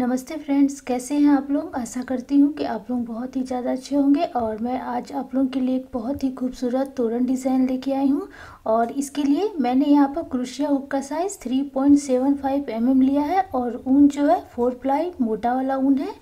नमस्ते फ्रेंड्स, कैसे हैं आप लोग? आशा करती हूँ कि आप लोग बहुत ही ज़्यादा अच्छे होंगे और मैं आज आप लोगों के लिए एक बहुत ही खूबसूरत तोरण डिज़ाइन लेके आई हूँ और इसके लिए मैंने यहाँ पर क्रोशिया हुक का साइज़ 3.75 mm लिया है और ऊन जो है फोर प्लाई मोटा वाला ऊन है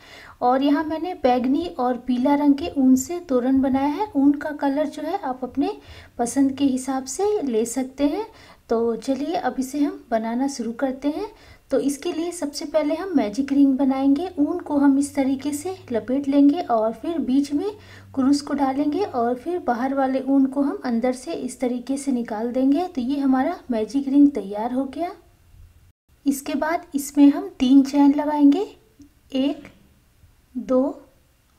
और यहाँ मैंने बैगनी और पीला रंग के ऊन से तोरण बनाया है। ऊन का कलर जो है आप अपने पसंद के हिसाब से ले सकते हैं। तो चलिए अब इसे हम बनाना शुरू करते हैं। तो इसके लिए सबसे पहले हम मैजिक रिंग बनाएँगे, ऊन को हम इस तरीके से लपेट लेंगे और फिर बीच में क्रूस को डालेंगे और फिर बाहर वाले ऊन को हम अंदर से इस तरीके से निकाल देंगे। तो ये हमारा मैजिक रिंग तैयार हो गया। इसके बाद इसमें हम तीन चैन लगाएँगे। एक, दो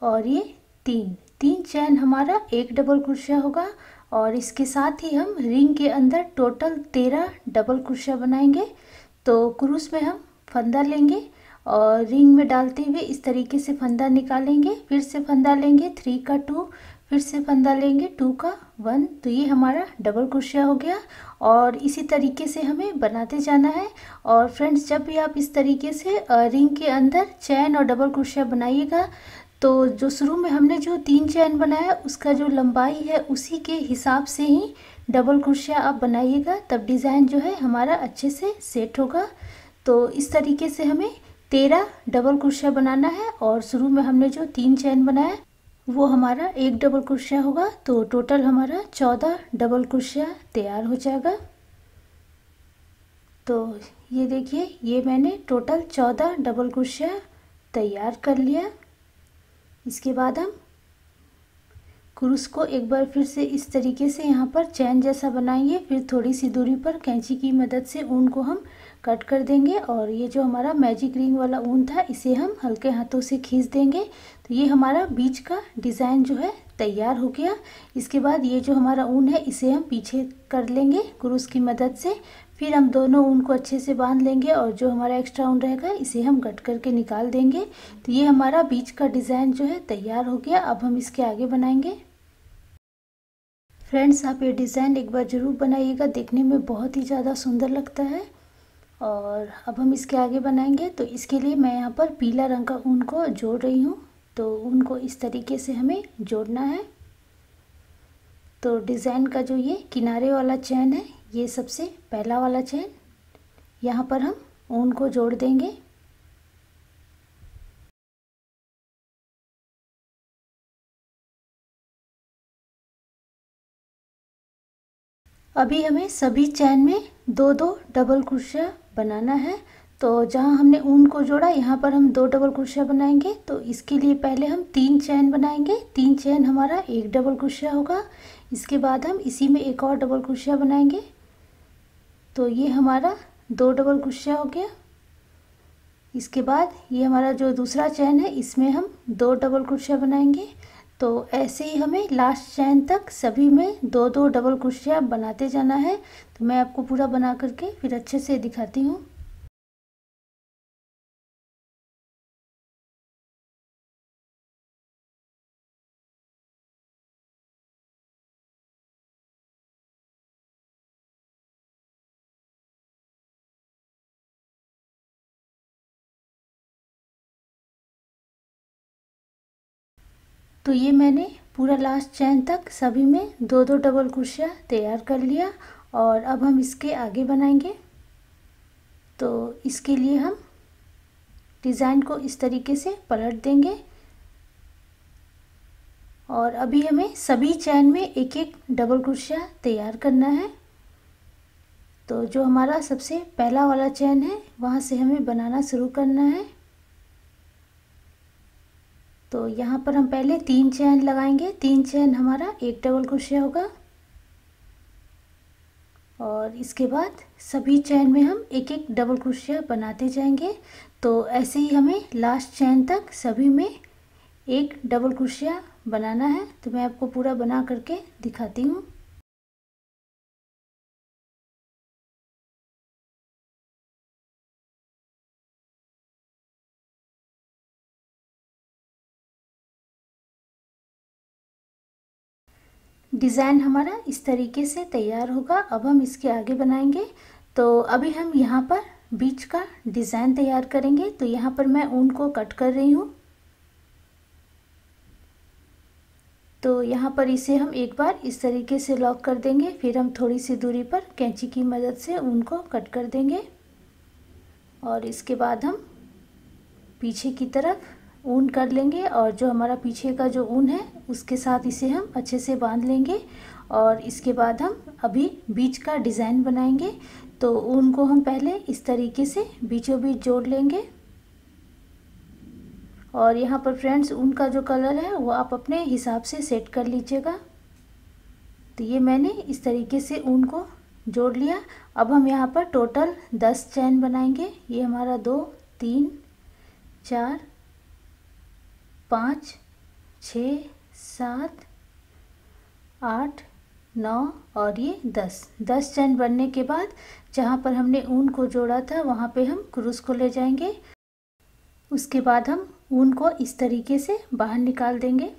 और ये तीन। तीन चैन हमारा एक डबल क्रोशिया होगा और इसके साथ ही हम रिंग के अंदर टोटल तेरह डबल क्रोशिया बनाएँगे। तो क्रूस में हम फंदा लेंगे और रिंग में डालते हुए इस तरीके से फंदा निकालेंगे, फिर से फंदा लेंगे थ्री का टू फिर से फंदा लेंगे टू का वन तो ये हमारा डबल क्रोशिया हो गया। और इसी तरीके से हमें बनाते जाना है। और फ्रेंड्स जब भी आप इस तरीके से रिंग के अंदर चैन और डबल क्रोशिया बनाइएगा तो जो शुरू में हमने जो तीन चैन बनाया, उसका जो लंबाई है उसी के हिसाब से ही डबल क्रोशिया आप बनाइएगा, तब डिज़ाइन जो है हमारा अच्छे से सेट होगा। तो इस तरीके से हमें तेरह डबल क्रोशिया बनाना है और शुरू में हमने जो तीन चैन बनाया वो हमारा एक डबल क्रोशिया होगा। तो टोटल हमारा चौदह डबल क्रोशिया तैयार हो जाएगा। तो ये देखिए, ये मैंने टोटल चौदह डबल क्रोशिया तैयार कर लिया। इसके बाद हम क्रूस को एक बार फिर से इस तरीके से यहाँ पर चैन जैसा बनाएँगे फिर थोड़ी सी दूरी पर कैंची की मदद से ऊन को हम कट कर देंगे और ये जो हमारा मैजिक रिंग वाला ऊन था, इसे हम हल्के हाथों से खींच देंगे। तो ये हमारा बीच का डिज़ाइन जो है, तैयार हो गया। इसके बाद ये जो हमारा ऊन है, इसे हम पीछे कर लेंगे क्रूस की मदद से। फिर हम दोनों ऊन को अच्छे से बाँध लेंगे और जो हमारा एक्स्ट्रा ऊन रहेगा, इसे हम कट करके निकाल देंगे। तो ये हमारा बीच का डिज़ाइन जो है, तैयार हो गया। अब हम इसके आगे बनाएँगे। फ्रेंड्स, आप ये डिज़ाइन एक बार ज़रूर बनाइएगा। देखने में बहुत ही ज़्यादा सुंदर लगता है। और अब हम इसके आगे बनाएँगे। तो इसके लिए मैं यहाँ पर पीला रंग का ऊन को जोड़ रही हूँ। तो ऊन को इस तरीके से हमें जोड़ना है। तो डिज़ाइन का जो ये किनारे वाला चैन है, ये सबसे पहला वाला चैन यहाँ पर हम ऊन को जोड़ देंगे। अभी हमें सभी चैन में दो दो डबल क्रोशिया बनाना है। तो जहाँ हमने ऊन को जोड़ा, यहाँ पर हम दो डबल क्रोशिया बनाएँगे। तो इसके लिए पहले हम तीन चैन बनाएँगे। तीन चैन हमारा एक डबल क्रोशिया होगा। इसके बाद हम इसी में एक और डबल क्रोशिया बनाएँगे। तो ये हमारा दो डबल क्रोशिया हो गया। इसके बाद ये हमारा जो दूसरा चैन है, इसमें हम दो डबल क्रोशिया बनाएँगे। तो ऐसे ही हमें लास्ट चैन तक सभी में दो दो डबल क्रोशिया बनाते जाना है। तो मैं आपको पूरा बना करके फिर अच्छे से दिखाती हूँ। तो ये मैंने पूरा लास्ट चैन तक सभी में दो दो डबल क्रोशिया तैयार कर लिया और अब हम इसके आगे बनाएँगे। तो इसके लिए हम डिज़ाइन को इस तरीके से पलट देंगे। और अभी हमें सभी चैन में एक एक डबल क्रोशिया तैयार करना है। तो जो हमारा सबसे पहला वाला चैन है, वहाँ से हमें बनाना शुरू करना है। तो यहाँ पर हम पहले तीन चैन लगाएँगे। तीन चैन हमारा एक डबल क्रोशिया होगा। और इसके बाद सभी चैन में हम एक एक डबल क्रोशिया बनाते जाएँगे। तो ऐसे ही हमें लास्ट चैन तक सभी में एक डबल क्रोशिया बनाना है। तो मैं आपको पूरा बना करके दिखाती हूँ। डिज़ाइन हमारा इस तरीके से तैयार होगा। अब हम इसके आगे बनाएँगे। तो अभी हम यहाँ पर बीच का डिज़ाइन तैयार करेंगे। तो यहाँ पर मैं ऊन को कट कर रही हूँ। तो यहाँ पर इसे हम एक बार इस तरीके से लॉक कर देंगे। फिर हम थोड़ी सी दूरी पर कैंची की मदद से ऊन को कट कर देंगे। और इसके बाद हम पीछे की तरफ़ ऊन कर लेंगे और जो हमारा पीछे का जो ऊन है, उसके साथ इसे हम अच्छे से बाँध लेंगे और इसके बाद हम अभी बीच का डिज़ाइन बनाएँगे। तो ऊन को हम पहले इस तरीके से बीचों बीच जोड़ लेंगे। और यहाँ पर फ्रेंड्स, ऊन का जो कलर है, वो आप अपने हिसाब से सेट कर लीजिएगा। तो ये मैंने इस तरीके से ऊन को जोड़ लिया। अब हम यहाँ पर टोटल दस चैन बनाएँगे। ये हमारा दो, तीन, चार पाँच, छ, सात, आठ, नौ और ये दस। दस चैन बनने के बाद जहाँ पर हमने ऊन को जोड़ा था, वहाँ पे हम क्रूस को ले जाएँगे। उसके बाद हम ऊन को इस तरीके से बाहर निकाल देंगे।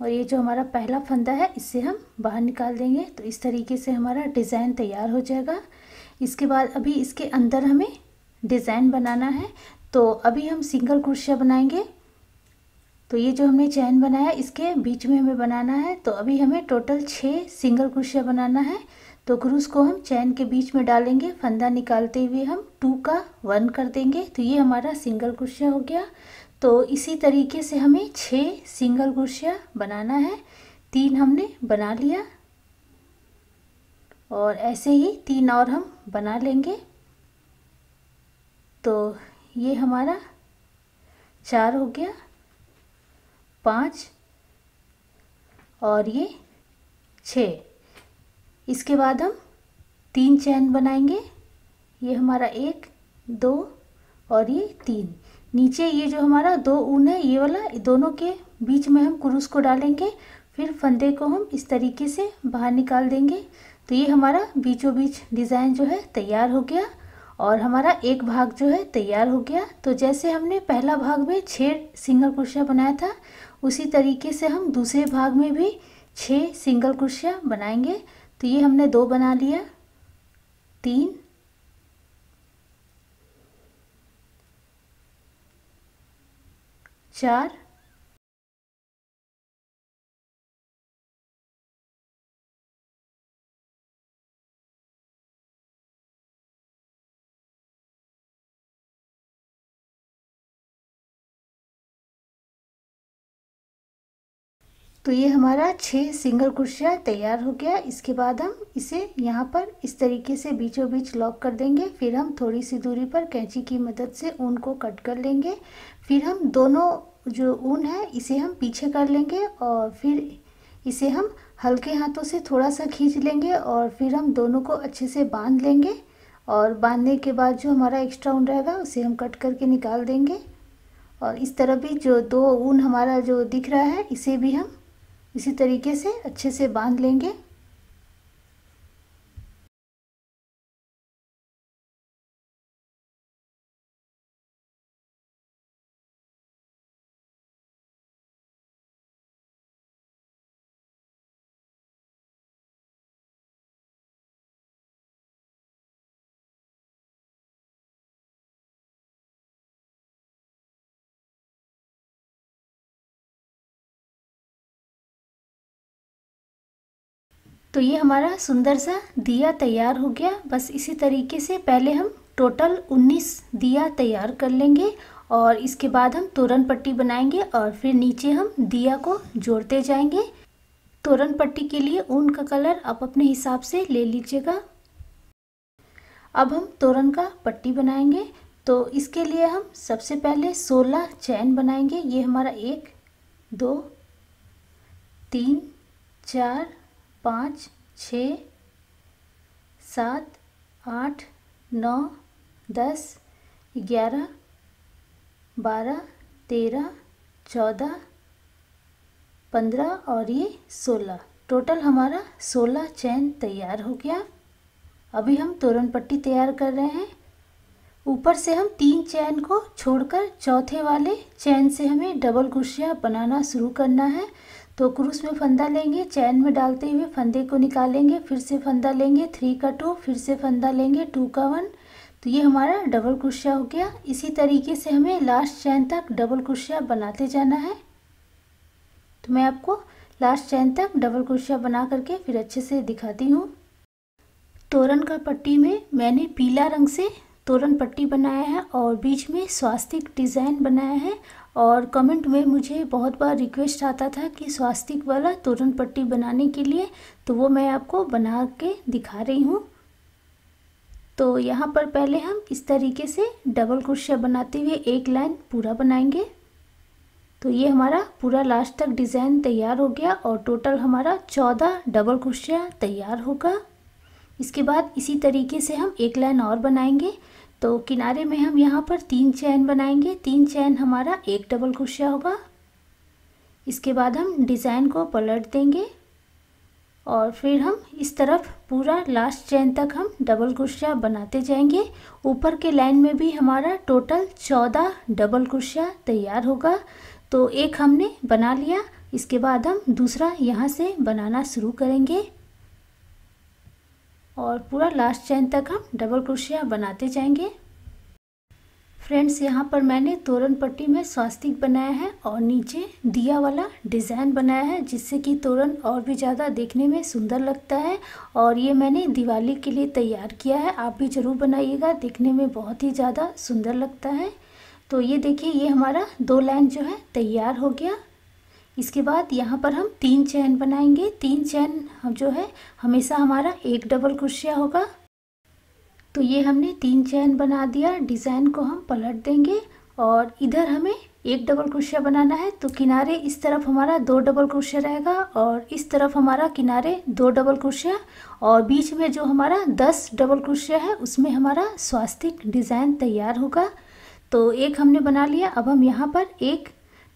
और ये जो हमारा पहला फंदा है, इससे हम बाहर निकाल देंगे। तो इस तरीके से हमारा डिज़ाइन तैयार हो जाएगा। इसके बाद अभी इसके अंदर हमें डिज़ाइन बनाना है। तो अभी हम सिंगल कुर्सिया बनाएँगे। तो ये जो हमने चैन बनाया, इसके बीच में हमें बनाना है। तो अभी हमें टोटल छः सिंगल कुर्सिया बनाना है। तो क्रूस को हम चैन के बीच में डालेंगे। फंदा निकालते हुए हम टू का वन कर देंगे। तो ये हमारा सिंगल कुर्सिया हो गया। तो इसी तरीके से हमें छः सिंगल कुर्सिया बनाना है। तीन हमने बना लिया। और ऐसे ही तीन और हम बना लेंगे। तो ये हमारा चार हो गया। पाँच और ये छः। इसके बाद हम तीन चैन बनाएँगे। ये हमारा एक, दो और ये तीन। नीचे ये जो हमारा दो ऊन है, ये वाला, दोनों के बीच में हम क्रूस को डालेंगे। फिर फंदे को हम इस तरीके से बाहर निकाल देंगे। तो ये हमारा बीचों बीच डिज़ाइन जो है, तैयार हो गया। और हमारा एक भाग जो है तैयार हो गया। तो जैसे हमने पहला भाग में छः सिंगल कुर्सियाँ बनाया था, उसी तरीके से हम दूसरे भाग में भी छः सिंगल कुर्सियाँ बनाएँगे। तो ये हमने दो बना लिया। तीन, चार तो ये हमारा छः सिंगल कुर्सियाँ तैयार हो गया। इसके बाद हम इसे यहाँ पर इस तरीके से बीचों बीच लॉक कर देंगे। फिर हम थोड़ी सी दूरी पर कैंची की मदद से ऊन को कट कर लेंगे। फिर हम दोनों जो ऊन है, इसे हम पीछे कर लेंगे और फिर इसे हम हल्के हाथों से थोड़ा सा खींच लेंगे और फिर हम दोनों को अच्छे से बाँध लेंगे और बांधने के बाद जो हमारा एक्स्ट्रा ऊन रहेगा, उसे हम कट करके निकाल देंगे। और इस तरह भी जो दो ऊन हमारा जो दिख रहा है, इसे भी हम इसी तरीके से अच्छे से बाँध लेंगे। तो ये हमारा सुंदर सा दिया तैयार हो गया। बस इसी तरीके से पहले हम टोटल 19 दिया तैयार कर लेंगे और इसके बाद हम तोरण पट्टी बनाएँगे और फिर नीचे हम दिया को जोड़ते जाएँगे। तोरण पट्टी के लिए ऊन का कलर आप अपने हिसाब से ले लीजिएगा। अब हम तोरण का पट्टी बनाएँगे। तो इसके लिए हम सबसे पहले 16 चैन बनाएँगे। ये हमारा एक, दो, तीन, चार पाँच, छ, सात, आठ, नौ, दस, ग्यारह, बारह, तेरह, चौदह, पंद्रह और ये सोलह। टोटल हमारा सोलह चैन तैयार हो गया। अभी हम तोरण पट्टी तैयार कर रहे हैं। ऊपर से हम तीन चैन को छोड़कर चौथे वाले चैन से हमें डबल कुर्सियाँ बनाना शुरू करना है। तो क्रूस में फंदा लेंगे, चैन में डालते हुए फंदे को निकालेंगे, फिर से फंदा लेंगे थ्री का टू फिर से फंदा लेंगे टू का वन तो ये हमारा डबल क्रोशिया हो गया। इसी तरीके से हमें लास्ट चैन तक डबल क्रोशिया बनाते जाना है। तो मैं आपको लास्ट चैन तक डबल क्रोशिया बना करके फिर अच्छे से दिखाती हूँ। तोरण का पट्टी में मैंने पीला रंग से तोरण पट्टी बनाया है और बीच में स्वास्तिक डिज़ाइन बनाया है और कमेंट में मुझे बहुत बार रिक्वेस्ट आता था कि स्वास्तिक वाला तोरण पट्टी बनाने के लिए तो वो मैं आपको बना के दिखा रही हूँ। तो यहाँ पर पहले हम इस तरीके से डबल क्रोशिया बनाते हुए एक लाइन पूरा बनाएँगे। तो ये हमारा पूरा लास्ट तक डिज़ाइन तैयार हो गया और टोटल हमारा चौदह डबल क्रोशिया तैयार होगा। इसके बाद इसी तरीके से हम एक लाइन और बनाएँगे। तो किनारे में हम यहाँ पर तीन चैन बनाएँगे। तीन चैन हमारा एक डबल क्रोशिया होगा। इसके बाद हम डिज़ाइन को पलट देंगे और फिर हम इस तरफ़ पूरा लास्ट चैन तक हम डबल क्रोशिया बनाते जाएँगे। ऊपर के लाइन में भी हमारा टोटल चौदह डबल क्रोशिया तैयार होगा। तो एक हमने बना लिया। इसके बाद हम दूसरा यहाँ से बनाना शुरू करेंगे। और पूरा लास्ट चैन तक हम डबल क्रोशिया बनाते जाएँगे। फ्रेंड्स यहाँ पर मैंने तोरण पट्टी में स्वास्तिक बनाया है और नीचे दिया वाला डिज़ाइन बनाया है, जिससे कि तोरण और भी ज़्यादा देखने में सुंदर लगता है। और ये मैंने दिवाली के लिए तैयार किया है। आप भी ज़रूर बनाइएगा, देखने में बहुत ही ज़्यादा सुंदर लगता है। तो ये देखिए, ये हमारा दो लाइन जो है तैयार हो गया। इसके बाद यहाँ पर हम तीन चैन बनाएँगे। तीन चैन हम जो है, हमेशा हमारा एक डबल क्रोशिया होगा। तो ये हमने तीन चैन बना दिया। डिज़ाइन को हम पलट देंगे और इधर हमें एक डबल क्रोशिया बनाना है। तो किनारे इस तरफ़ हमारा दो डबल क्रोशिया रहेगा और इस तरफ़ हमारा किनारे दो डबल क्रोशिया और बीच में जो हमारा दस डबल क्रोशिया है, उसमें हमारा स्वास्तिक डिज़ाइन तैयार होगा। तो एक हमने बना लिया। अब हम यहाँ पर एक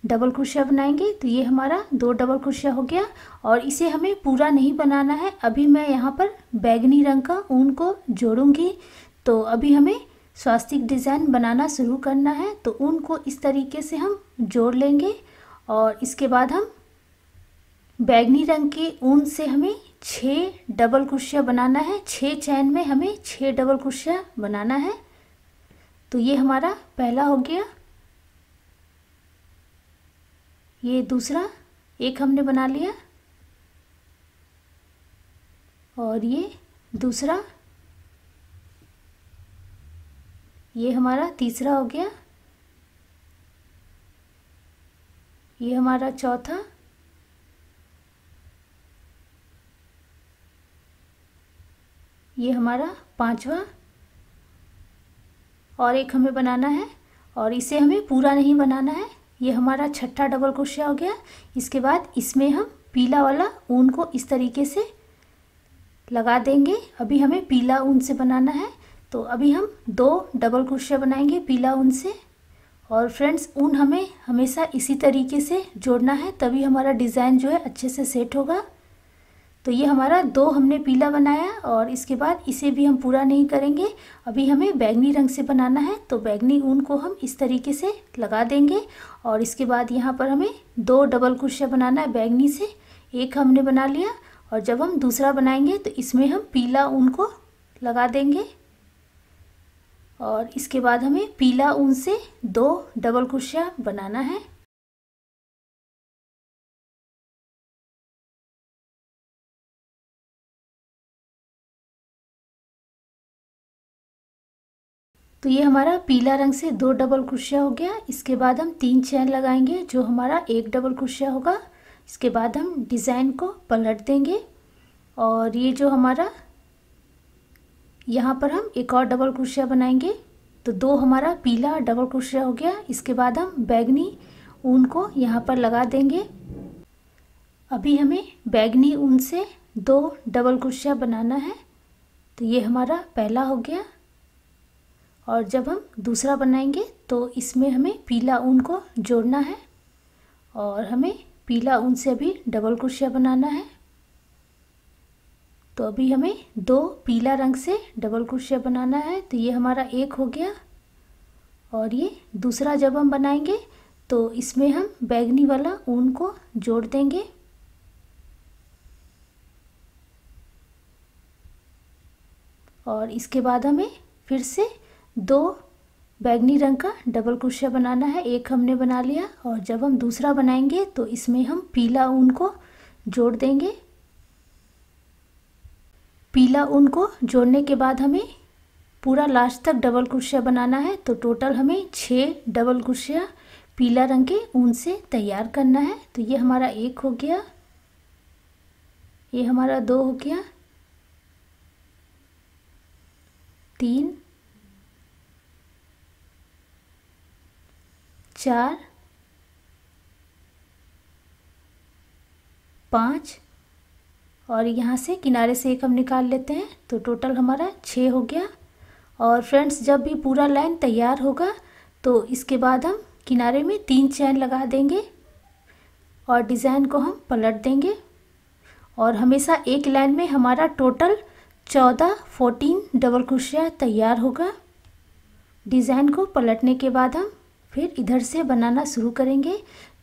डबल क्रोशिया बनाएँगे तो ये हमारा दो डबल क्रोशिया हो गया। और इसे हमें पूरा नहीं बनाना है। अभी मैं यहाँ पर बैगनी रंग का ऊन को जोड़ूँगी। तो अभी हमें स्वास्तिक डिज़ाइन बनाना शुरू करना है। तो ऊन को इस तरीके से हम जोड़ लेंगे और इसके बाद हम बैगनी रंग के ऊन से हमें छः डबल क्रोशिया बनाना है। छः चैन में हमें छः डबल क्रोशिया बनाना है। तो ये हमारा पहला हो गया। ये दूसरा, एक हमने बना लिया। और ये दूसरा, ये हमारा तीसरा हो गया। ये हमारा चौथा। ये हमारा पांचवा। और एक हमें बनाना है, और इसे हमें पूरा नहीं बनाना है। ये हमारा छठा डबल क्रोशिया हो गया। इसके बाद इसमें हम पीला वाला ऊन को इस तरीके से लगा देंगे। अभी हमें पीला ऊन से बनाना है। तो अभी हम दो डबल क्रोशिया बनाएँगे पीला ऊन से। और फ्रेंड्स ऊन हमें हमेशा इसी तरीके से जोड़ना है, तभी हमारा डिज़ाइन जो है अच्छे से सेट होगा। तो ये हमारा दो हमने पीला बनाया और इसके बाद इसे भी हम पूरा नहीं करेंगे। अभी हमें बैगनी रंग से बनाना है तो बैगनी ऊन को हम इस तरीके से लगा देंगे और इसके बाद यहाँ पर हमें दो डबल कुर्सियाँ बनाना है बैगनी से। एक हमने बना लिया और जब हम दूसरा बनाएँगे तो इसमें हम पीला ऊन को लगा देंगे। और इसके बाद हमें पीला ऊन से दो डबल कुर्सियाँ बनाना है। तो ये हमारा पीला रंग से दो डबल क्रोशिया हो गया। इसके बाद हम तीन चैन लगाएँगे, जो हमारा एक डबल क्रोशिया होगा। इसके बाद हम डिज़ाइन को पलट देंगे। और ये जो हमारा, यहाँ पर हम एक और डबल क्रोशिया बनाएँगे। तो दो हमारा पीला डबल क्रोशिया हो गया। इसके बाद हम बैगनी ऊन को यहाँ पर लगा देंगे। अभी हमें बैगनी ऊन से दो डबल क्रोशिया बनाना है। तो ये हमारा पहला हो गया। और जब हम दूसरा बनाएँगे तो इसमें हमें पीला ऊन को जोड़ना है और हमें पीला ऊन से अभी डबल कुर्सिया बनाना है। तो अभी हमें दो पीला रंग से डबल कुर्सिया बनाना है तो ये हमारा एक हो गया। और ये दूसरा जब हम बनाएँगे तो इसमें हम बैगनी वाला ऊन को जोड़ देंगे। और इसके बाद हमें फिर से दो, बैगनी रंग का डबल क्रोशिया बनाना है, एक हमने बना लिया और जब हम दूसरा बनाएँगे तो इसमें हम पीला ऊन को जोड़ देंगे। पीला ऊन को जोड़ने के बाद हमें पूरा लास्ट तक डबल क्रोशिया बनाना है तो टोटल हमें छः डबल क्रोशिया पीला रंग के ऊन से तैयार करना है। तो ये हमारा एक हो गया, ये हमारा दो हो गया, तीन चार, पाँच, और यहाँ से किनारे से एक हम निकाल लेते हैं तो टोटल हमारा छः हो गया। और फ्रेंड्स, जब भी पूरा लाइन तैयार होगा तो इसके बाद हम किनारे में तीन चैन लगा देंगे, और डिज़ाइन को हम पलट देंगे। और हमेशा एक लाइन में हमारा टोटल चौदह, फोर्टीन डबल क्रोशिया तैयार होगा। डिज़ाइन को पलटने के बाद हम फिर इधर से बनाना शुरू करेंगे।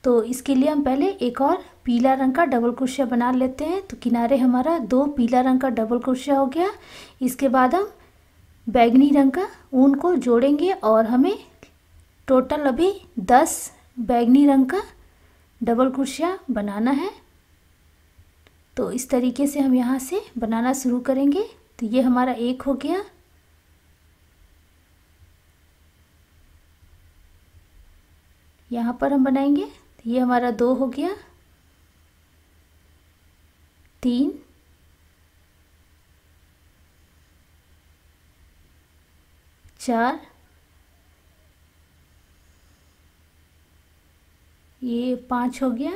तो इसके लिए हम पहले एक और पीला रंग का डबल क्रोशिया बना लेते हैं। तो किनारे हमारा दो पीला रंग का डबल क्रोशिया हो गया। इसके बाद हम बैगनी रंग का ऊन को जोड़ेंगे और हमें टोटल अभी दस बैगनी रंग का डबल क्रोशिया बनाना है। तो इस तरीके से हम यहाँ से बनाना शुरू करेंगे। तो ये हमारा एक हो गया। यहाँ पर हम बनाएँगे। तो ये हमारा दो हो गया। तीन। चार। ये पाँच हो गया।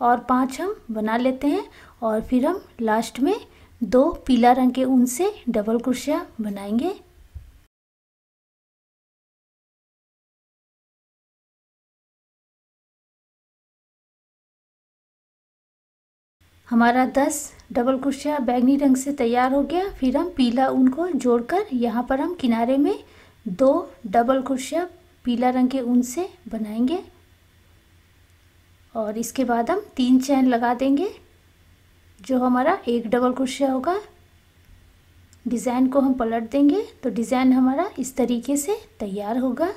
और पाँच हम बना लेते हैं। और फिर हम लास्ट में दो पीला रंग के ऊन से डबल क्रोशिया बनाएँगे। हमारा दस डबल क्रोशिया बैगनी रंग से तैयार हो गया। फिर हम पीला ऊन को जोड़कर यहाँ पर हम किनारे में दो डबल क्रोशिया पीला रंग के ऊन से बनाएँगे। और इसके बाद हम तीन चैन लगा देंगे, जो हमारा एक डबल क्रोशिया होगा। डिज़ाइन को हम पलट देंगे तो डिज़ाइन हमारा इस तरीके से तैयार होगा।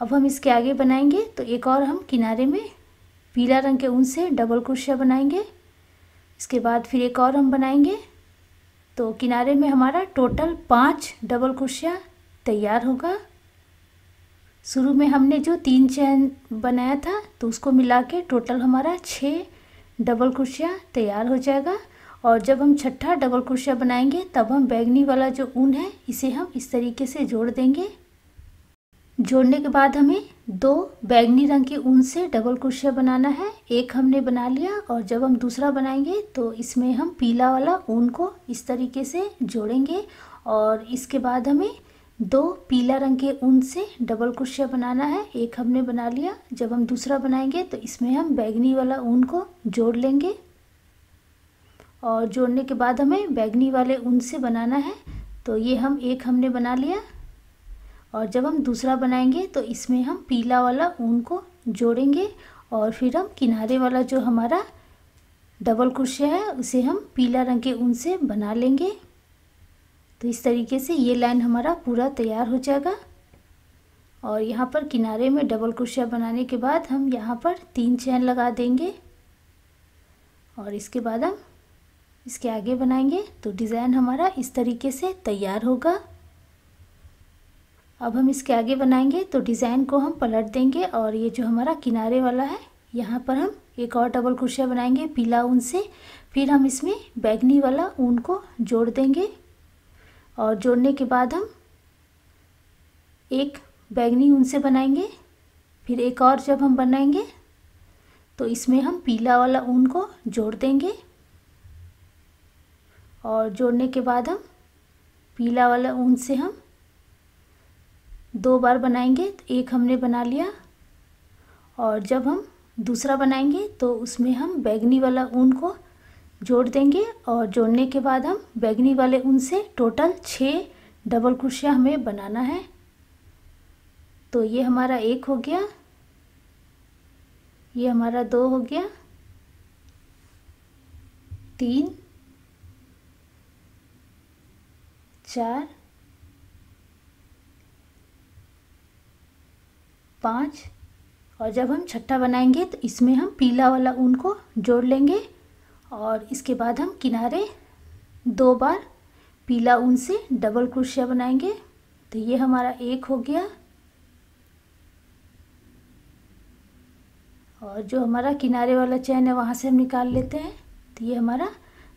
अब हम इसके आगे बनाएँगे तो एक और हम किनारे में पीला रंग के ऊन से डबल क्रोशिया बनाएँगे। इसके बाद फिर एक और हम बनाएँगे। तो किनारे में हमारा टोटल पाँच डबल क्रोशिया तैयार होगा। शुरू में हमने जो तीन चैन बनाया था तो उसको मिला के टोटल हमारा छः डबल क्रोशिया तैयार हो जाएगा। और जब हम छठा डबल क्रोशिया बनाएँगे, तब हम बैगनी वाला जो ऊन है, इसे हम इस तरीके से जोड़ देंगे। जोड़ने के बाद हमें दो, बैगनी रंग के ऊन से डबल क्रोशिया बनाना है। एक हमने बना लिया और जब हम दूसरा बनाएँगे तो इसमें हम पीला वाला ऊन को इस तरीके से जोड़ेंगे और इसके बाद हमें दो पीला रंग के ऊन से डबल क्रोशिया बनाना है। एक हमने बना लिया, जब हम दूसरा बनाएँगे तो इसमें हम बैगनी वाला ऊन को जोड़ लेंगे और जोड़ने के बाद हमें बैगनी वाले ऊन से बनाना है। तो ये हम एक हमने बना लिया। और जब हम दूसरा बनाएँगे तो इसमें हम पीला वाला ऊन को जोड़ेंगे और फिर हम किनारे वाला जो हमारा डबल क्रोशिया है, उसे हम पीला रंग के ऊन से बना लेंगे। तो इस तरीके से ये लाइन हमारा पूरा तैयार हो जाएगा। और यहाँ पर किनारे में डबल क्रोशिया बनाने के बाद हम यहाँ पर तीन चैन लगा देंगे। और इसके बाद हम इसके आगे बनाएँगे। तो डिज़ाइन हमारा इस तरीके से तैयार होगा। अब हम इसके आगे बनाएँगे। तो डिज़ाइन को हम पलट देंगे और ये जो हमारा किनारे वाला है, यहाँ पर हम एक और डबल क्रोशिया बनाएँगे पीला ऊन से। फिर हम इसमें बैगनी वाला ऊन को जोड़ देंगे और जोड़ने के बाद हम एक बैगनी ऊन से बनाएँगे। फिर एक और जब हम बनाएँगे तो इसमें हम पीला वाला ऊन को जोड़ देंगे और जोड़ने के बाद हम पीला वाला ऊन से हम दो बार बनाएँगे तो एक हमने बना लिया। और जब हम दूसरा बनाएँगे तो उसमें हम बैगनी वाला ऊन को जोड़ देंगे और जोड़ने के बाद हम बैगनी वाले ऊन से टोटल छः डबल क्रोशिया हमें बनाना है। तो ये हमारा एक हो गया। ये हमारा दो हो गया। तीन, चार पाँच। और जब हम छठा बनाएँगे तो इसमें हम पीला वाला ऊन को जोड़ लेंगे। और इसके बाद हम किनारे दो बार पीला ऊन से डबल क्रोशिया बनाएँगे। तो ये हमारा एक हो गया। और जो हमारा किनारे वाला चैन है, वहाँ से हम निकाल लेते हैं। तो ये हमारा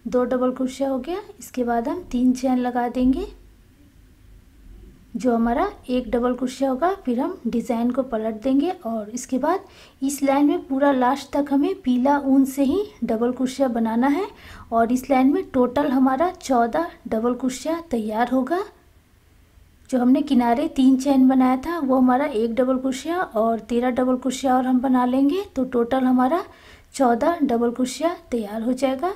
दो डबल क्रोशिया हो गया। इसके बाद हम तीन चैन लगा देंगे। जो हमारा एक डबल क्रोशिया होगा, फिर हम डिज़ाइन को पलट देंगे और इसके बाद इस लाइन में पूरा लास्ट तक हमें पीला ऊन से ही डबल क्रोशिया बनाना है और इस लाइन में टोटल हमारा चौदह डबल क्रोशिया तैयार होगा। जो हमने किनारे तीन चैन बनाया था, वो हमारा एक डबल क्रोशिया और तेरह डबल क्रोशिया और हम बना लेंगे तो टोटल हमारा चौदह डबल क्रोशिया तैयार हो जाएगा।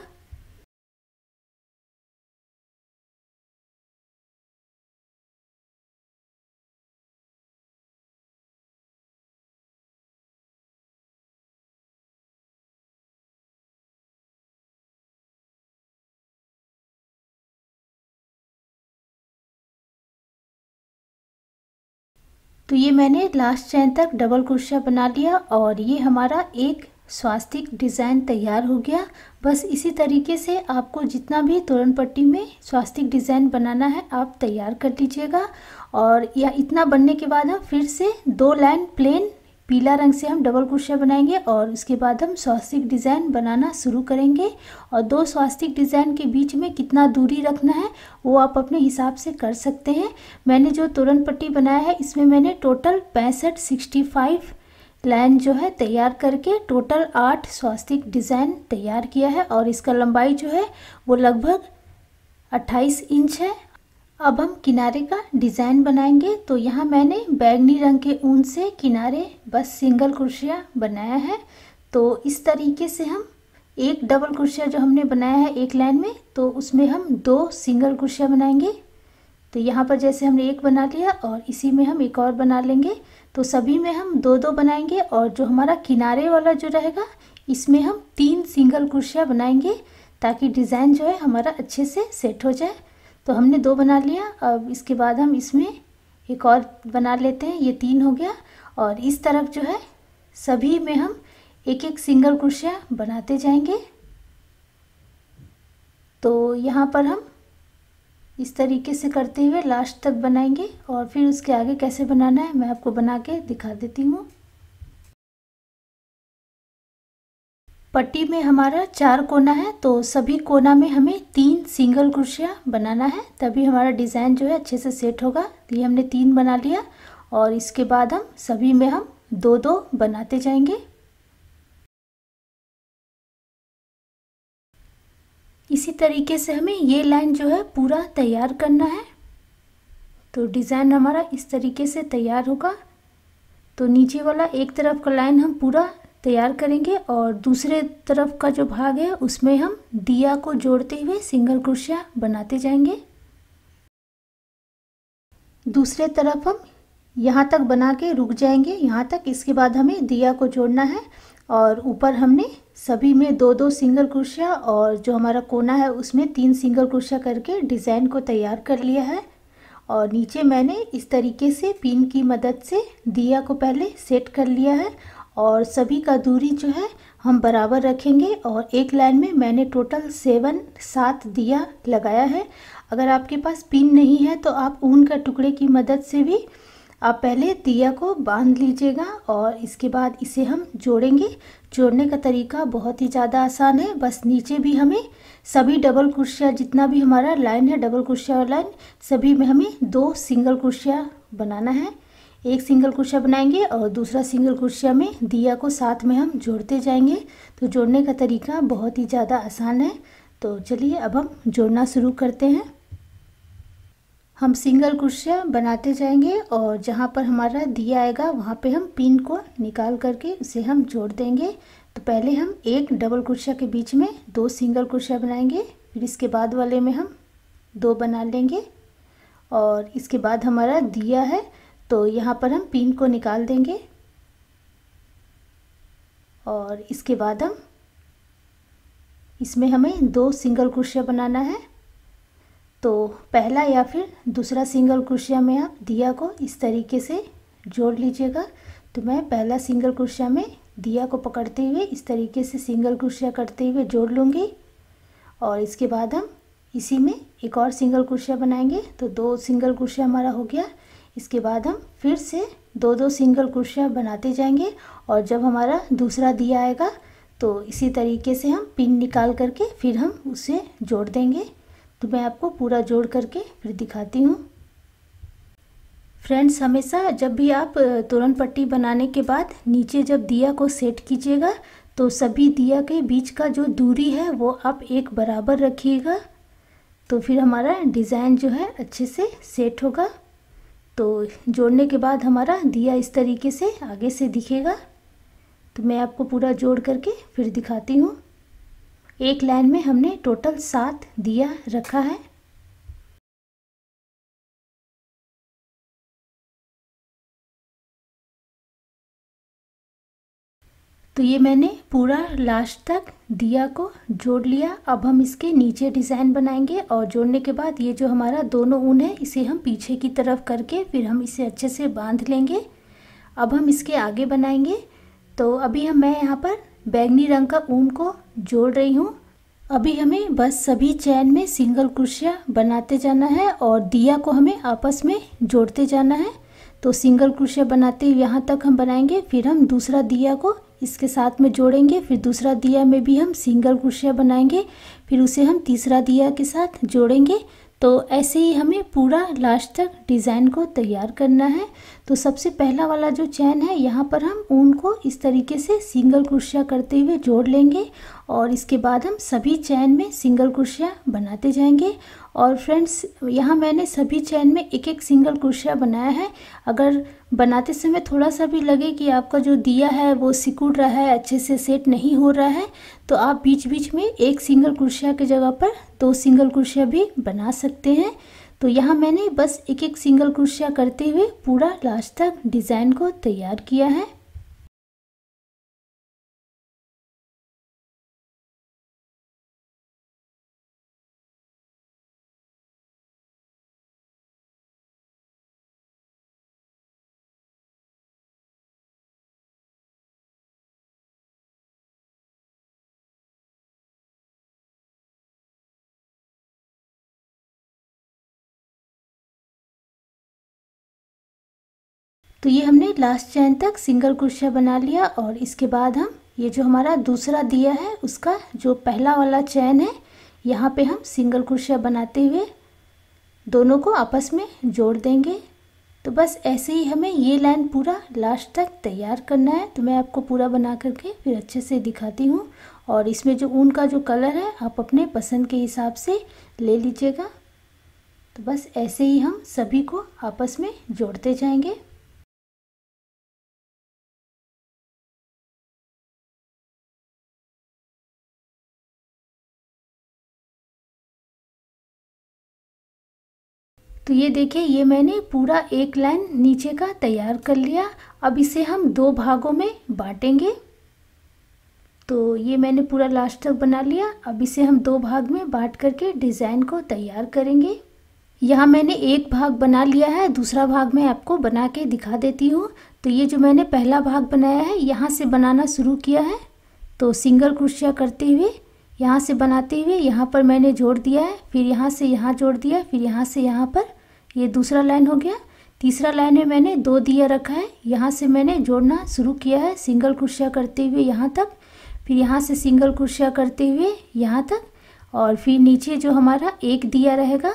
तो ये मैंने लास्ट चैन तक डबल क्रोशिया बना लिया और ये हमारा एक स्वास्तिक डिज़ाइन तैयार हो गया। बस इसी तरीके से आपको जितना भी तोरण पट्टी में स्वास्तिक डिज़ाइन बनाना है, आप तैयार कर लीजिएगा। और या इतना बनने के बाद हम फिर से दो लाइन प्लेन पीला रंग से हम डबल क्रोशिया बनाएँगे और उसके बाद हम स्वास्तिक डिज़ाइन बनाना शुरू करेंगे। और दो स्वास्तिक डिज़ाइन के बीच में कितना दूरी रखना है, वो आप अपने हिसाब से कर सकते हैं। मैंने जो तोरण पट्टी बनाया है, इसमें मैंने टोटल पैंसठ सिक्सटी फाइव लाइन जो है तैयार करके टोटल आठ स्वास्तिक डिज़ाइन तैयार किया है। और इसका लंबाई जो है, वो लगभग अट्ठाईस इंच है। अब हम किनारे का डिज़ाइन बनाएँगे। तो यहाँ मैंने बैगनी रंग के ऊन से किनारे बस सिंगल कुर्सियाँ बनाया है। तो इस तरीके से हम एक डबल कुर्सिया जो हमने बनाया है एक लाइन में तो उसमें हम दो सिंगल कुर्सियाँ बनाएँगे। तो यहाँ पर जैसे हमने एक बना लिया और इसी में हम एक और बना लेंगे। तो सभी में हम दो दो बनाएँगे और जो हमारा किनारे वाला जो रहेगा, इसमें हम तीन सिंगल कुर्सियाँ बनाएँगे ताकि डिज़ाइन जो है हमारा अच्छे से सेट हो जाए। तो हमने दो बना लिया। अब इसके बाद हम इसमें एक और बना लेते हैं। ये तीन हो गया। और इस तरफ़ जो है, सभी में हम एक एक सिंगल कुर्सियाँ बनाते जाएँगे। तो यहाँ पर हम इस तरीके से करते हुए लास्ट तक बनाएँगे। और फिर उसके आगे कैसे बनाना है, मैं आपको बना के दिखा देती हूँ। पट्टी में हमारा चार कोना है तो सभी कोना में हमें तीन सिंगल कुर्सियाँ बनाना है। तभी हमारा डिज़ाइन जो है अच्छे से सेट होगा। ये हमने तीन बना लिया और इसके बाद हम सभी में हम दो दो बनाते जाएँगे। इसी तरीके से हमें ये लाइन जो है पूरा तैयार करना है। तो डिज़ाइन हमारा इस तरीके से तैयार होगा। तो नीचे वाला एक तरफ़ का लाइन हम पूरा तैयार करेंगे और दूसरे तरफ़ का जो भाग है, उसमें हम दिया को जोड़ते हुए सिंगल क्रोशिया बनाते जाएँगे। दूसरे तरफ़ हम यहाँ तक बना के रुक जाएँगे। यहाँ तक इसके बाद हमें दिया को जोड़ना है और ऊपर हमने सभी में दो दो सिंगल क्रोशिया और जो हमारा कोना है, उसमें तीन सिंगल क्रोशिया करके डिज़ाइन को तैयार कर लिया है। और नीचे मैंने इस तरीके से पिन की मदद से दिया को पहले सेट कर लिया है और सभी का दूरी जो है, हम बराबर रखेंगे और एक लाइन में मैंने टोटल सेवन सात दिया लगाया है। अगर आपके पास पिन नहीं है तो आप ऊन का टुकड़े की मदद से भी आप पहले दिया को बाँध लीजिएगा और इसके बाद इसे हम जोड़ेंगे। जोड़ने का तरीका बहुत ही ज़्यादा आसान है। बस नीचे भी हमें सभी डबल कुर्सियाँ जितना भी हमारा लाइन है डबल कुर्सिया और लाइन सभी में हमें दो सिंगल कुर्सियाँ बनाना है। एक सिंगल कुर्सिया बनाएँगे और दूसरा सिंगल कुर्सिया में दिया को साथ में हम जोड़ते जाएँगे। तो जोड़ने का तरीका बहुत ही ज़्यादा आसान है। तो चलिए अब हम जोड़ना शुरू करते हैं। हम सिंगल कुर्सिया बनाते जाएँगे और जहाँ पर हमारा दिया आएगा, वहाँ पे हम पिन को निकाल करके उसे हम जोड़ देंगे। तो पहले हम एक डबल कुर्सिया के बीच में दो सिंगल कुर्सिया बनाएँगे, फिर इसके बाद वाले में हम दो बना लेंगे। और इसके बाद हमारा दिया है तो यहाँ पर हम पिन को निकाल देंगे। और इसके बाद हम, इसमें हमें दो सिंगल कुर्सियाँ बनाना है। तो पहला या फिर दूसरा सिंगल कुर्सिया में आप दिया को इस तरीके से जोड़ लीजिएगा। तो मैं पहला सिंगल क्रोशिया में दिया को पकड़ते हुए इस तरीके से सिंगल क्रोशिया करते हुए जोड़ लूँगी। और इसके बाद हम इसी में एक और सिंगल क्रोशिया बनाएँगे। तो दो सिंगल क्रोशिया हमारा हो गया। इसके बाद हम फिर से दो दो सिंगल क्रोशिया बनाते जाएँगे और जब हमारा दूसरा दिया आएगा तो इसी तरीके से हम पिन निकाल करके फिर हम उसे जोड़ देंगे। तो मैं आपको पूरा जोड़ करके फिर दिखाती हूँ। फ्रेंड्स, हमेशा जब भी आप तोरण पट्टी बनाने के बाद नीचे जब दिया को सेट कीजिएगा तो सभी दिया के बीच का जो दूरी है, वो आप एक बराबर रखिएगा। तो फिर हमारा डिज़ाइन जो है, अच्छे से सेट होगा। तो जोड़ने के बाद हमारा दिया इस तरीके से आगे से दिखेगा। तो मैं आपको पूरा जोड़ करके फिर दिखाती हूँ। एक लाइन में हमने टोटल सात दिया रखा है। तो ये मैंने पूरा लास्ट तक दिया को जोड़ लिया। अब हम इसके नीचे डिज़ाइन बनाएँगे और जोड़ने के बाद ये जो हमारा दोनों ऊन है, इसे हम पीछे की तरफ़ करके फिर हम इसे अच्छे से बाँध लेंगे। अब हम इसके आगे बनाएँगे। तो अभी हम, मैं यहाँ पर बैगनी रंग का ऊन को जोड़ रही हूँ। अभी हमें बस सभी चैन में सिंगल क्रोशिया बनाते जाना है और दिया को हमें आपस में जोड़ते जाना है। तो सिंगल क्रोशिया बनाते यहाँ तक हम बनाएँगे, फिर हम दूसरा दिया को इसके साथ में जोड़ेंगे, फिर दूसरा दिया में भी हम सिंगल क्रोशिया बनाएँगे, फिर उसे हम तीसरा दिया के साथ जोड़ेंगे। तो ऐसे ही हमें पूरा लास्ट तक डिज़ाइन को तैयार करना है। तो सबसे पहला वाला जो चैन है, यहाँ पर हम ऊन को इस तरीके से सिंगल क्रोशिया करते हुए जोड़ लेंगे और इसके बाद हम सभी चैन में सिंगल क्रोशिया बनाते जाएँगे। और फ्रेंड्स, यहाँ मैंने सभी चैन में एक एक सिंगल क्रोशिया बनाया है। अगर बनाते समय थोड़ा सा भी लगे कि आपका जो दिया है, वो सिकुड़ रहा है, अच्छे से सेट नहीं हो रहा है तो आप बीच बीच में एक सिंगल क्रोशिया की जगह पर दो सिंगल क्रोशिया भी बना सकते हैं। तो यहाँ मैंने बस एक एक सिंगल क्रोशिया करते हुए पूरा लास्ट तक डिज़ाइन को तैयार किया है। तो ये हमने लास्ट चैन तक सिंगल क्रोशिया बना लिया और इसके बाद हम, ये जो हमारा दूसरा दिया है, उसका जो पहला वाला चैन है, यहाँ पे हम सिंगल क्रोशिया बनाते हुए दोनों को आपस में जोड़ देंगे। तो बस ऐसे ही हमें ये लाइन पूरा लास्ट तक तैयार करना है। तो मैं आपको पूरा बना करके फिर अच्छे से दिखाती हूँ। और इसमें जो ऊन का जो कलर है, आप अपने पसंद के हिसाब से ले लीजिएगा। तो बस ऐसे ही हम सभी को आपस में जोड़ते जाएँगे। तो ये देखिए, ये मैंने पूरा एक लाइन नीचे का तैयार कर लिया। अब इसे हम दो भागों में बांटेंगे। तो ये मैंने पूरा लास्ट तक बना लिया। अब इसे हम दो भाग में बांट करके डिज़ाइन को तैयार करेंगे। यहाँ मैंने एक भाग बना लिया है, दूसरा भाग मैं आपको बना के दिखा देती हूँ। तो ये जो मैंने पहला भाग बनाया है, यहाँ से बनाना शुरू किया है। तो सिंगल क्रोशिया करते हुए, यहाँ से बनाते हुए, यहाँ पर मैंने जोड़ दिया है, फिर यहाँ से यहाँ जोड़ दिया, फिर यहाँ से यहाँ पर ये दूसरा लाइन हो गया। तीसरा लाइन में मैंने दो दिया रखा है। यहाँ से मैंने जोड़ना शुरू किया है सिंगल कुर्सियाँ करते हुए यहाँ तक, फिर यहाँ से सिंगल कुर्सियाँ करते हुए यहाँ तक, और फिर नीचे जो हमारा एक दिया रहेगा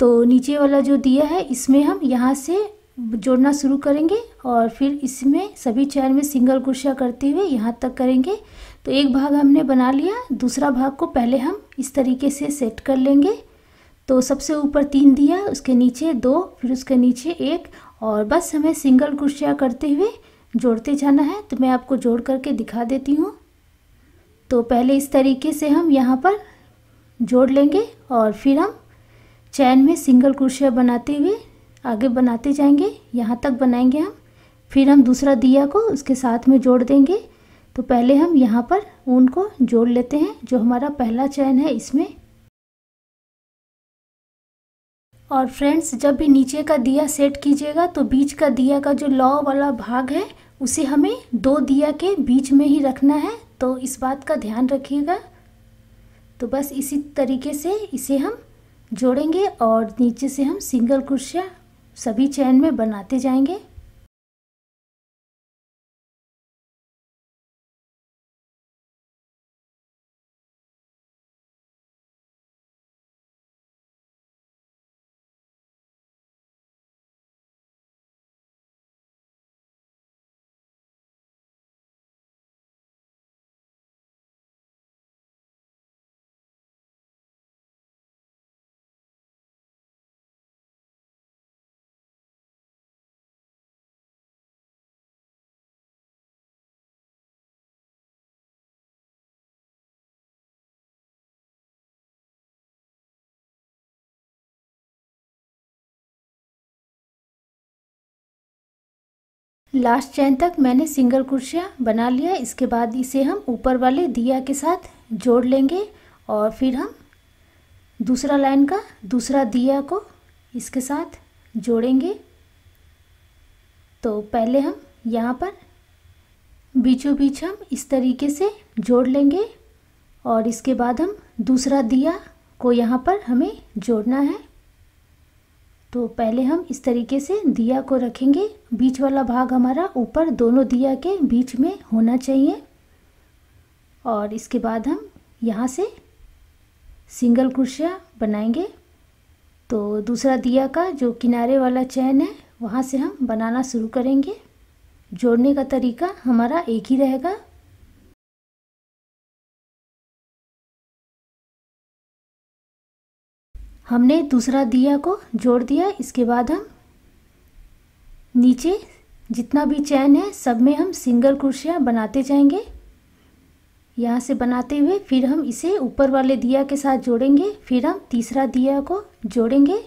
तो नीचे वाला जो दिया है, इसमें हम यहाँ से जोड़ना शुरू करेंगे और फिर इसमें सभी चैन में सिंगल कुर्सियाँ करते हुए यहाँ तक करेंगे। तो एक भाग हमने बना लिया, दूसरा भाग को पहले हम इस तरीके से सेट कर लेंगे। तो सबसे ऊपर तीन दिया, उसके नीचे दो, फिर उसके नीचे एक, और बस हमें सिंगल कुर्सियाँ करते हुए जोड़ते जाना है। तो मैं आपको जोड़ करके दिखा देती हूँ। तो पहले इस तरीके से हम यहाँ पर जोड़ लेंगे, और फिर हम चैन में सिंगल कुर्सियाँ बनाते हुए आगे बनाते जाएँगे। यहाँ तक बनाएँगे हम। फिर हम दूसरा दिया को उसके साथ में जोड़ देंगे। तो पहले हम यहाँ पर ऊन को जोड़ लेते हैं, जो हमारा पहला चैन है इसमें। और फ्रेंड्स जब भी नीचे का दिया सेट कीजिएगा तो बीच का दिया का जो लॉ वाला भाग है, उसे हमें दो दिया के बीच में ही रखना है। तो इस बात का ध्यान रखिएगा। तो बस इसी तरीके से इसे हम जोड़ेंगे और नीचे से हम सिंगल क्रोशिया सभी चैन में बनाते जाएँगे। लास्ट चैन तक मैंने सिंगल कुर्सियाँ बना लिया। इसके बाद इसे हम ऊपर वाले दिया के साथ जोड़ लेंगे और फिर हम दूसरा लाइन का दूसरा दिया को इसके साथ जोड़ेंगे। तो पहले हम यहाँ पर बीचों बीच हम इस तरीके से जोड़ लेंगे और इसके बाद हम दूसरा दिया को यहाँ पर हमें जोड़ना है। तो पहले हम इस तरीके से दिया को रखेंगे। बीच वाला भाग हमारा ऊपर, दोनों दिया के बीच में होना चाहिए। और इसके बाद हम यहाँ से सिंगल कुर्सियाँ बनाएँगे। तो दूसरा दिया का जो किनारे वाला चैन है, वहाँ से हम बनाना शुरू करेंगे। जोड़ने का तरीका हमारा एक ही रहेगा। हमने दूसरा दिया को जोड़ दिया, इसके बाद हम नीचे जितना भी चैन है, सब में हम सिंगल कुर्सियाँ बनाते जाएँगे। यहाँ से बनाते हुए फिर हम इसे ऊपर वाले दिया के साथ जोड़ेंगे, फिर हम तीसरा दिया को जोड़ेंगे।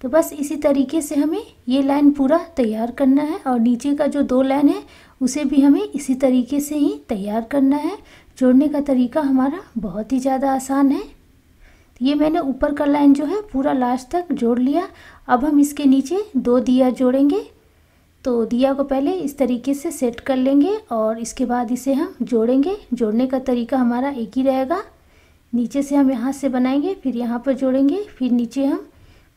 तो बस इसी तरीके से हमें ये लाइन पूरा तैयार करना है और नीचे का जो दो लाइन है, उसे भी हमें इसी तरीके से ही तैयार करना है। जोड़ने का तरीका हमारा बहुत ही ज़्यादा आसान है। ये मैंने ऊपर का लाइन जो है पूरा लास्ट तक जोड़ लिया। अब हम इसके नीचे दो दिया जोड़ेंगे। तो दिया को पहले इस तरीके से सेट कर लेंगे और इसके बाद इसे हम जोड़ेंगे। जोड़ने का तरीका हमारा एक ही रहेगा। नीचे से हम यहाँ से बनाएँगे, फिर यहाँ पर जोड़ेंगे, फिर नीचे हम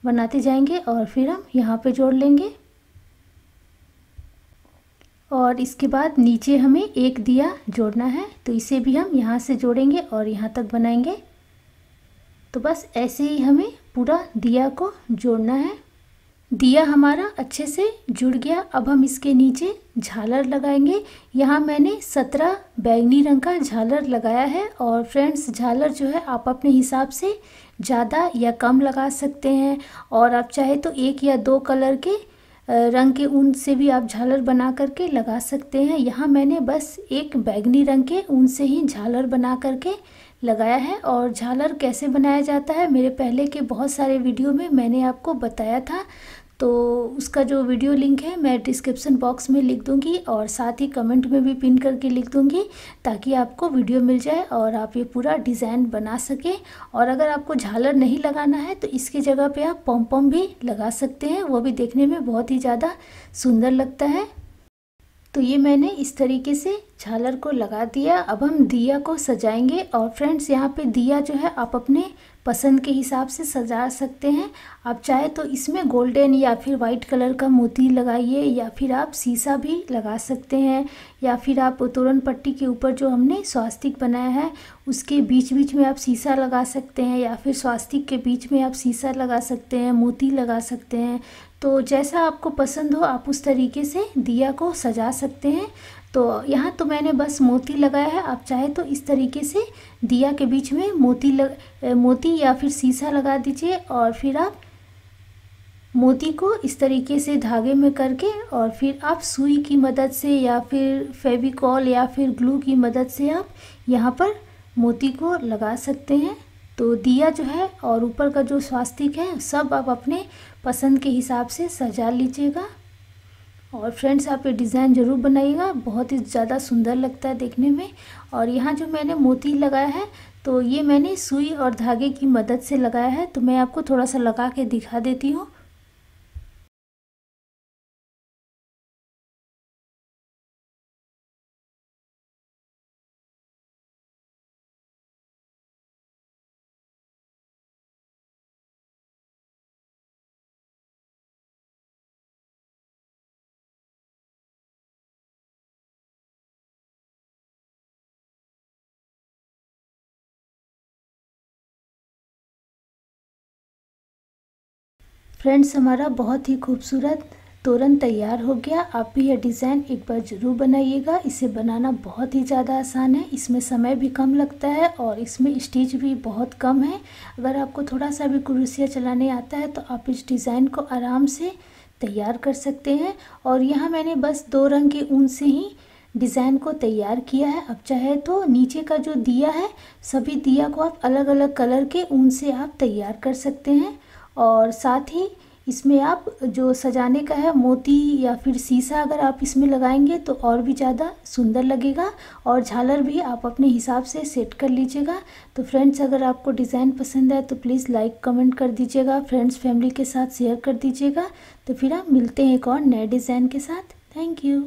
बनाते जाएँगे और फिर हम यहाँ पे जोड़ लेंगे। और इसके बाद नीचे हमें एक दिया जोड़ना है तो इसे भी हम यहाँ से जोड़ेंगे और यहाँ तक बनाएँगे। तो बस ऐसे ही हमें पूरा दिया को जोड़ना है। दिया हमारा अच्छे से जुड़ गया। अब हम इसके नीचे झालर लगाएँगे। यहाँ मैंने सत्रह बैंगनी रंग का झालर लगाया है और फ्रेंड्स, झालर जो है आप अपने हिसाब से ज़्यादा या कम लगा सकते हैं। और आप चाहे तो एक या दो कलर के रंग के ऊन से भी आप झालर बना करके लगा सकते हैं। यहाँ मैंने बस एक बैगनी रंग के ऊन से ही झालर बना करके लगाया है और झालर कैसे बनाया जाता है, मेरे पहले के बहुत सारे वीडियो में मैंने आपको बताया था। तो उसका जो वीडियो लिंक है, मैं डिस्क्रिप्सन बॉक्स में लिख दूँगी और साथ ही कमेंट में भी पिन करके लिख दूँगी ताकि आपको वीडियो मिल जाए और आप ये पूरा डिज़ाइन बना सकें। और अगर आपको झालर नहीं लगाना है तो इसकी जगह पे आप पम पम भी लगा सकते हैं, वो भी देखने में बहुत ही ज़्यादा सुंदर लगता है। तो ये मैंने इस तरीके से झालर को लगा दिया। अब हम दिया को सजाएँगे और फ्रेंड्स, यहाँ पे दिया जो है आप अपने पसंद के हिसाब से सजा सकते हैं। आप चाहे तो इसमें गोल्डन या फिर वाइट कलर का मोती लगाइए या फिर आप शीशा भी लगा सकते हैं या फिर आप तोरण पट्टी के ऊपर जो हमने स्वास्तिक बनाया है, उसके बीच बीच में आप शीशा लगा सकते हैं या फिर स्वास्तिक के बीच में आप शीशा लगा सकते हैं, मोती लगा सकते हैं। तो जैसा आपको पसंद हो, आप उस तरीके से दिया को सजा सकते हैं। तो यहाँ तो मैंने बस मोती लगाया है, आप चाहे तो इस तरीके से दिया के बीच में मोती लग मोती या फिर शीशा लगा दीजिए और फिर आप मोती को इस तरीके से धागे में करके और फिर आप सुई की मदद से या फिर फेविकॉल या फिर ग्लू की मदद से आप यहाँ पर मोती को लगा सकते हैं। तो दिया जो है और ऊपर का जो स्वास्तिक है, सब आप अपने पसंद के हिसाब से सजा लीजिएगा। और फ्रेंड्स, आप ये डिज़ाइन ज़रूर बनाइएगा। बहुत ही ज़्यादा सुंदर लगता है देखने में। और यहाँ जो मैंने मोती लगाया है तो ये मैंने सुई और धागे की मदद से लगाया है। तो मैं आपको थोड़ा सा लगा के दिखा देती हूँ। फ्रेंड्स, हमारा बहुत ही खूबसूरत तोरण तैयार हो गया। आप भी यह डिज़ाइन एक बार ज़रूर बनाइएगा। इसे बनाना बहुत ही ज़्यादा आसान है। इसमें समय भी कम लगता है और इसमें स्टिच भी बहुत कम है। अगर आपको थोड़ा सा भी कुरुसिया चलाने आता है तो आप इस डिज़ाइन को आराम से तैयार कर सकते हैं। और यहाँ मैंने बस दो रंग के ऊन से ही डिज़ाइन को तैयार किया है। अब चाहे तो नीचे का जो दिया है, सभी दिया को आप अलग अलग कलर के ऊन से आप तैयार कर सकते हैं। और साथ ही इसमें आप जो सजाने का है, मोती या फिर शीशा अगर आप इसमें लगाएँगे तो और भी ज़्यादा सुंदर लगेगा और झालर भी आप अपने हिसाब से सेट कर लीजिएगा। तो फ्रेंड्स, अगर आपको डिज़ाइन पसंद है तो प्लीज़ लाइक, कमेंट कर दीजिएगा, फ्रेंड्स, फैमिली के साथ शेयर कर दीजिएगा। तो फिर आप मिलते हैं एक और नए डिज़ाइन के साथ। Thank you.